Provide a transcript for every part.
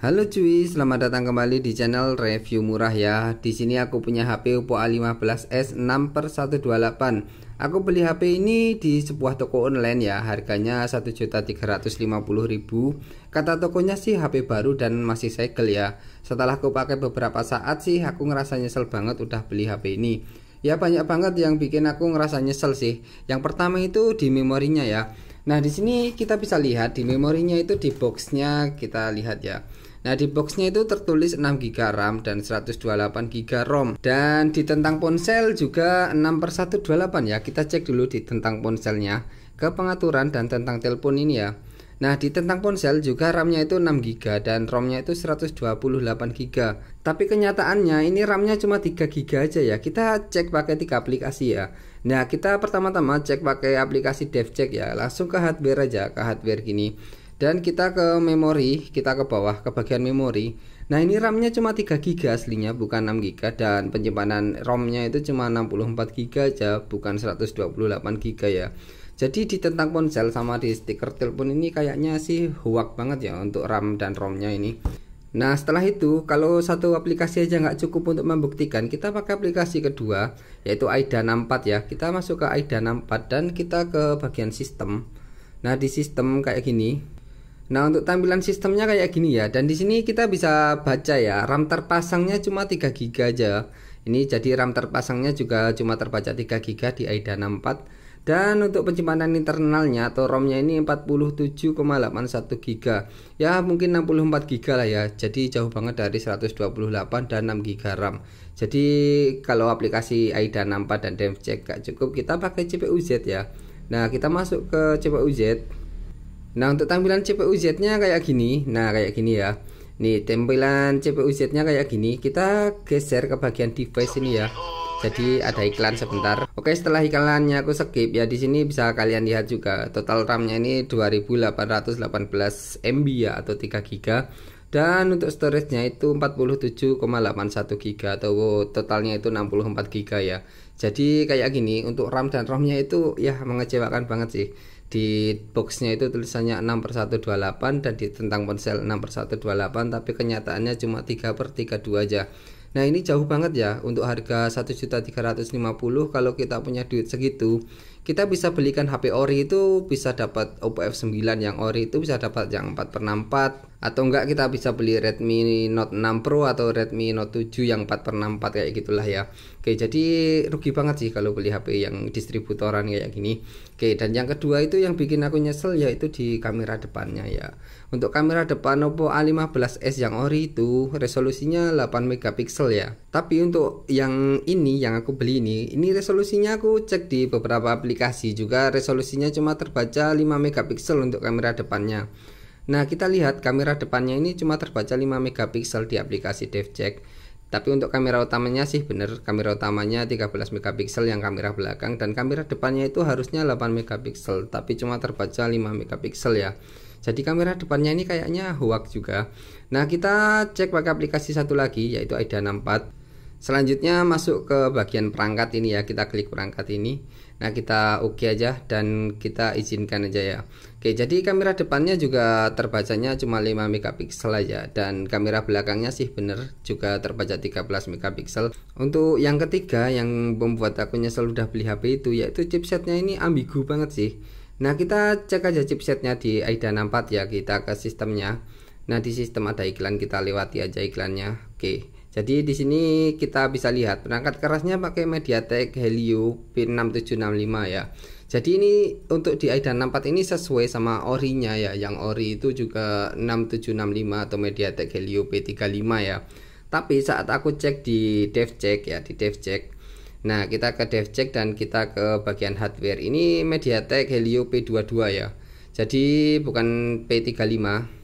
Halo cuy, selamat datang kembali di channel review murah ya. Di sini aku punya HP Oppo A15s 6 per 128. Aku beli HP ini di sebuah toko online ya, harganya 1.350.000. Kata tokonya sih HP baru dan masih segel ya. Setelah aku pakai beberapa saat sih, aku ngerasa nyesel banget udah beli HP ini. Ya banyak banget yang bikin aku ngerasa nyesel sih. Yang pertama itu di memorinya ya. Nah di sini kita bisa lihat di memorinya itu di boxnya kita lihat ya. Nah di boxnya itu tertulis 6 GB RAM dan 128 GB ROM. Dan di tentang ponsel juga 6 per 128 ya. Kita cek dulu di tentang ponselnya Ke pengaturan dan tentang telepon ini ya. Nah di tentang ponsel juga RAM-nya itu 6 GB dan ROM-nya itu 128 GB Tapi kenyataannya ini RAM-nya cuma 3 GB aja ya. Kita cek pakai tiga aplikasi ya. Nah kita pertama-tama cek pakai aplikasi DevCheck ya. Langsung ke hardware aja ke hardware gini dan kita ke memori kita ke bawah ke bagian memori. Nah ini RAM nya cuma 3 GB aslinya bukan 6 GB dan penyimpanan ROM nya itu cuma 64 GB aja bukan 128 GB ya. Jadi di tentang ponsel sama di stiker telepon ini kayaknya sih huak banget ya untuk RAM dan ROM nya ini. Nah setelah itu kalau satu aplikasi aja nggak cukup untuk membuktikan kita pakai aplikasi kedua yaitu AIDA 64 ya. Kita masuk ke AIDA 64 dan kita ke bagian sistem. Nah di sistem kayak gini Nah untuk tampilan sistemnya kayak gini ya. Dan di sini kita bisa baca ya RAM terpasangnya cuma 3 GB aja. Ini jadi RAM terpasangnya juga cuma terbaca 3 GB di AIDA 64 dan untuk penyimpanan internalnya atau ROM-nya ini 47,81 GB ya mungkin 64 GB lah ya. Jadi jauh banget dari 128 dan 6 GB RAM. Jadi kalau aplikasi AIDA 64 dan DevCheck gak cukup kita pakai CPU Z ya. Nah kita masuk ke CPU Z Nah untuk tampilan CPU Z nya kayak gini Nah kayak gini ya Nih tampilan CPU Z nya kayak gini Kita geser ke bagian device ini ya jadi ada iklan sebentar. Oke, setelah iklannya aku skip ya di sini bisa kalian lihat juga total RAM-nya ini 2818 MB ya atau 3 GB. Dan untuk storage-nya itu 47,81 GB atau totalnya itu 64 GB ya. Jadi kayak gini untuk RAM dan ROM-nya itu ya mengecewakan banget sih di boxnya itu tulisannya 6 per 128 dan di tentang ponsel 6 per 128 tapi kenyataannya cuma 3 per 32 aja. Nah ini jauh banget ya untuk harga 1.350 kalau kita punya duit segitu kita bisa belikan HP ori itu bisa dapat Oppo F9 yang ori itu bisa dapat yang 4 per 64 atau enggak kita bisa beli Redmi Note 6 Pro atau Redmi Note 7 yang 4 per 64 kayak gitulah ya. Oke jadi rugi banget sih kalau beli HP yang distributoran kayak gini. Oke dan yang kedua itu yang bikin aku nyesel yaitu di kamera depannya ya. Untuk kamera depan Oppo A15s yang ori itu resolusinya 8 megapiksel ya Tapi untuk yang ini yang aku beli ini Ini resolusinya aku cek di beberapa aplikasi juga. Resolusinya cuma terbaca 5 megapiksel untuk kamera depannya. Nah kita lihat kamera depannya ini cuma terbaca 5 megapiksel di aplikasi DevCheck tapi untuk kamera utamanya sih bener kamera utamanya 13 megapiksel yang kamera belakang dan kamera depannya itu harusnya 8 megapiksel tapi cuma terbaca 5 megapiksel ya. Jadi kamera depannya ini kayaknya hoax juga. Nah kita cek pakai aplikasi satu lagi yaitu AIDA 64 Selanjutnya masuk ke bagian perangkat ini ya. Kita klik perangkat ini. Nah kita oke okay aja dan kita izinkan aja ya. Oke jadi kamera depannya juga terbacanya cuma 5 megapiksel aja Dan kamera belakangnya sih bener juga terbaca 13 megapiksel. Untuk yang ketiga yang membuat aku nyesel udah beli HP itu Yaitu chipsetnya ini ambigu banget sih. Nah kita cek aja chipsetnya di AIDA 64 ya. Kita ke sistemnya. Nah di sistem ada iklan kita lewati aja iklannya. Oke jadi di sini kita bisa lihat perangkat kerasnya pakai MediaTek Helio P6765 ya. Jadi ini untuk di AIDA 64 ini sesuai sama orinya ya. Yang ori itu juga 6765 atau MediaTek Helio P35 ya. Tapi saat aku cek di DevCheck ya, di DevCheck. Nah, kita ke DevCheck dan kita ke bagian hardware. Ini MediaTek Helio P22 ya. Jadi bukan P35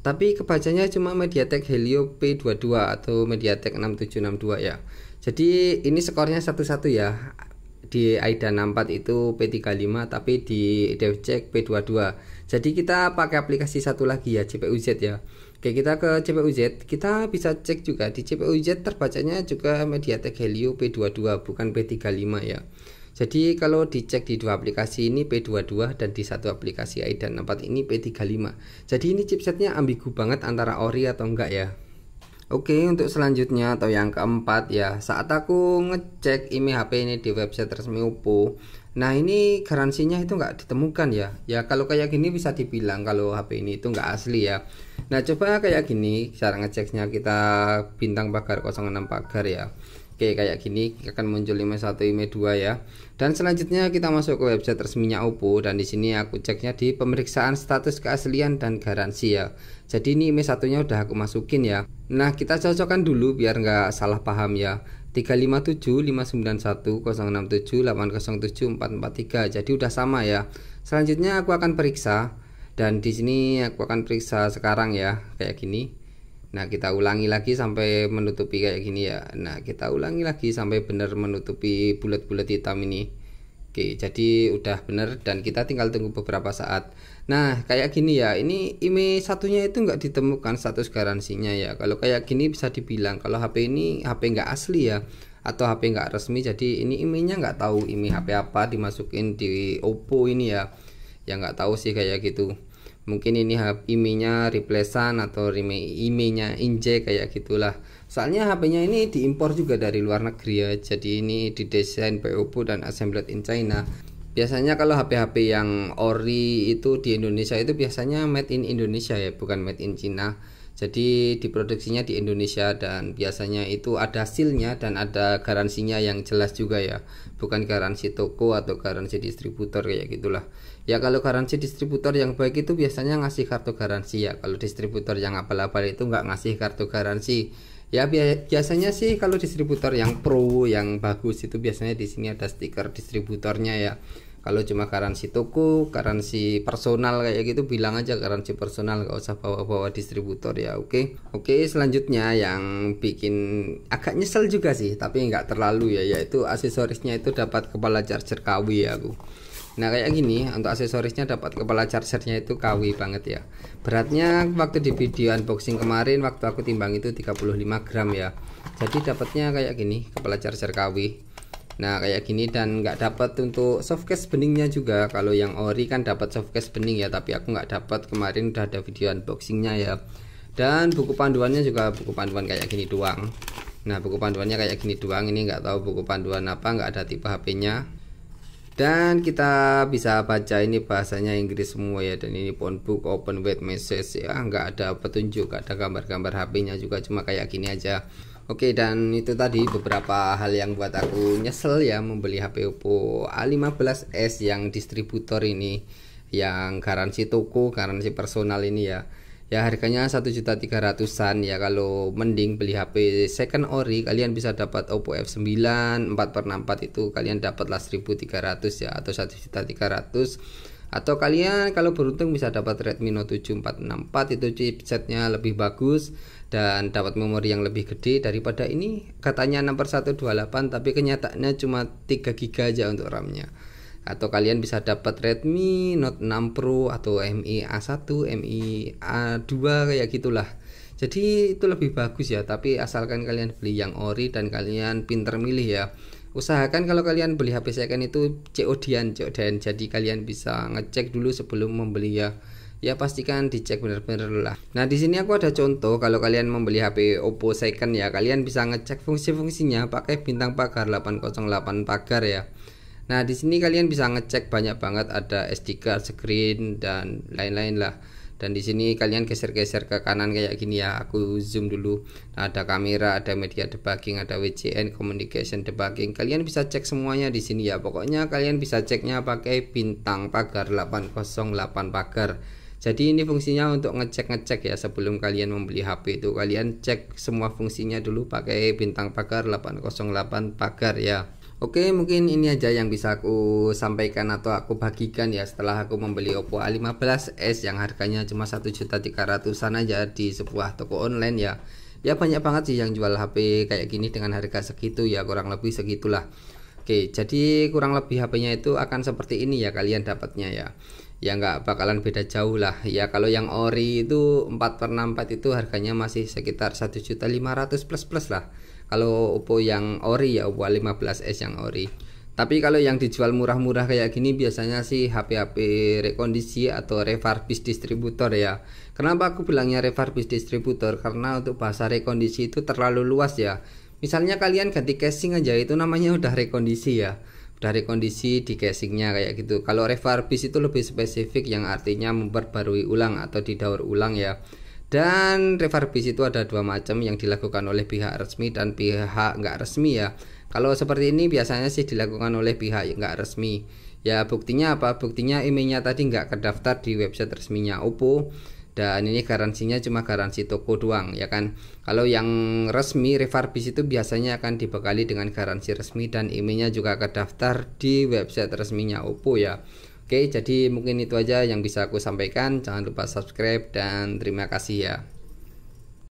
tapi kebacanya cuma MediaTek Helio P22 atau MediaTek 6762 ya. Jadi ini skornya satu-satu ya. Di AIDA 64 itu P35 tapi di DevCheck P22 jadi kita pakai aplikasi satu lagi ya CPU Z ya. Oke kita ke CPU Z. Kita bisa cek juga di CPU Z terbacanya juga MediaTek Helio P22 bukan P35 ya jadi kalau dicek di dua aplikasi ini P22 dan di satu aplikasi i dan 4 ini P35 jadi ini chipsetnya ambigu banget antara ori atau enggak ya? Oke untuk selanjutnya atau yang keempat ya. Saat aku ngecek IMEI HP ini di website resmi Oppo Nah ini garansinya itu nggak ditemukan ya. Ya kalau kayak gini bisa dibilang kalau HP ini itu nggak asli ya. Nah coba kayak gini cara ngeceknya. Kita bintang pagar 06 pagar ya Oke kayak gini akan muncul email 1 email 2 ya. Dan selanjutnya kita masuk ke website resminya Oppo dan di sini aku ceknya di pemeriksaan status keaslian dan garansi ya. Jadi ini email satunya udah aku masukin ya. Nah, kita cocokkan dulu biar nggak salah paham ya. 357 591 067 807 443. Jadi udah sama ya. Selanjutnya aku akan periksa dan di sini aku akan periksa sekarang ya kayak gini Nah kita ulangi lagi sampai menutupi kayak gini ya. Nah kita ulangi lagi sampai benar menutupi bulat-bulat hitam ini. Oke jadi udah benar dan kita tinggal tunggu beberapa saat. Nah kayak gini ya ini IMEI satunya itu nggak ditemukan status garansinya ya. Kalau kayak gini bisa dibilang kalau HP ini HP nggak asli ya atau HP nggak resmi jadi ini IMEI-nya nggak tahu IMEI HP apa dimasukin di Oppo ini ya. Ya nggak tahu sih kayak gitu mungkin ini emailnya replacean atau emailnya injek kayak gitulah. Soalnya HP-nya ini diimpor juga dari luar negeri ya. Jadi ini didesain POPO dan assembled in China. Biasanya kalau HP-HP yang ori itu di Indonesia itu biasanya made in Indonesia ya bukan made in China. Jadi diproduksinya di Indonesia dan biasanya itu ada silnya dan ada garansinya yang jelas juga ya. Bukan garansi toko atau garansi distributor kayak gitulah ya kalau garansi distributor yang baik itu biasanya ngasih kartu garansi. Ya kalau distributor yang abal-abal itu nggak ngasih kartu garansi. Ya biasanya sih kalau distributor yang pro yang bagus itu biasanya di sini ada stiker distributornya ya. Kalau cuma garansi toko garansi personal kayak gitu bilang aja garansi personal gak usah bawa-bawa distributor ya. Oke? Oke selanjutnya yang bikin agak nyesel juga sih tapi nggak terlalu ya yaitu aksesorisnya itu dapat kepala charger KW ya aku Nah kayak gini untuk aksesorisnya dapat kepala chargernya itu KW banget ya. Beratnya waktu di video unboxing kemarin waktu aku timbang itu 35 gram ya. Jadi dapatnya kayak gini kepala charger KW Nah kayak gini dan nggak dapat untuk softcase beningnya juga. Kalau yang ori kan dapat softcase bening ya tapi aku nggak dapat. Kemarin udah ada video unboxingnya ya. Dan buku panduannya juga buku panduan kayak gini doang. Nah buku panduannya kayak gini doang ini nggak tahu buku panduan apa nggak ada tipe HP-nya dan kita bisa baca ini bahasanya Inggris semua ya. Dan ini phone book open web message ya. Nggak ada petunjuk ada gambar-gambar HP-nya juga. Cuma kayak gini aja. Oke dan itu tadi beberapa hal yang buat aku nyesel ya. Membeli HP Oppo A15s yang distributor ini. Yang garansi toko garansi personal ini ya ya harganya 1.300an ya. Kalau mending beli HP second ori kalian bisa dapat Oppo F9 4x64 itu kalian dapatlah 1.300 ya atau 1.300 atau kalian kalau beruntung bisa dapat Redmi Note 7 464 itu chipsetnya lebih bagus dan dapat memori yang lebih gede daripada ini. Katanya 6 per 128 tapi kenyataannya cuma 3 GB aja untuk RAM-nya atau kalian bisa dapat Redmi Note 6 Pro atau Mi A1, Mi A2 kayak gitulah. Jadi itu lebih bagus ya tapi asalkan kalian beli yang ori dan kalian pinter milih ya. Usahakan kalau kalian beli HP second itu COD-an COD-an jadi kalian bisa ngecek dulu sebelum membeli ya. Ya pastikan dicek benar-benar lah. Nah di sini aku ada contoh kalau kalian membeli HP Oppo second ya. Kalian bisa ngecek fungsi-fungsinya pakai bintang pagar 808 pagar ya. Nah di sini kalian bisa ngecek banyak banget ada SD card, screen dan lain-lain lah. Dan di sini kalian geser-geser ke kanan kayak gini ya. Aku zoom dulu. Nah, ada kamera, ada media debugging, ada WCN, communication debugging. Kalian bisa cek semuanya di sini ya. Pokoknya kalian bisa ceknya pakai bintang pagar 808 pagar jadi ini fungsinya untuk ngecek-ngecek ya sebelum kalian membeli HP itu kalian cek semua fungsinya dulu pakai bintang pagar 808 pagar ya Oke mungkin ini aja yang bisa aku sampaikan atau aku bagikan ya. Setelah aku membeli Oppo A15s yang harganya cuma 1.300an aja di sebuah toko online ya. Ya banyak banget sih yang jual HP kayak gini dengan harga segitu ya kurang lebih segitulah. Oke jadi kurang lebih HP-nya itu akan seperti ini ya kalian dapatnya ya. Ya nggak bakalan beda jauh lah. Ya kalau yang ori itu 4 per 64 itu harganya masih sekitar 1.500 plus plus lah kalau Oppo yang ori ya Oppo 15s yang ori. Tapi kalau yang dijual murah-murah kayak gini biasanya sih HP-HP rekondisi atau refurbish distributor ya. Kenapa aku bilangnya refurbish distributor? Karena untuk bahasa rekondisi itu terlalu luas ya. Misalnya kalian ganti casing aja itu namanya udah rekondisi ya. Udah rekondisi di casingnya kayak gitu. Kalau refurbish itu lebih spesifik yang artinya memperbarui ulang atau didaur ulang ya dan refurbish itu ada dua macam yang dilakukan oleh pihak resmi dan pihak nggak resmi ya kalau seperti ini biasanya sih dilakukan oleh pihak nggak resmi. Ya buktinya apa? Buktinya emailnya tadi nggak terdaftar di website resminya Oppo dan ini garansinya cuma garansi toko doang ya kan kalau yang resmi refurbish itu biasanya akan dibekali dengan garansi resmi dan emailnya juga terdaftar di website resminya Oppo ya Oke jadi mungkin itu aja yang bisa aku sampaikan. Jangan lupa subscribe dan terima kasih ya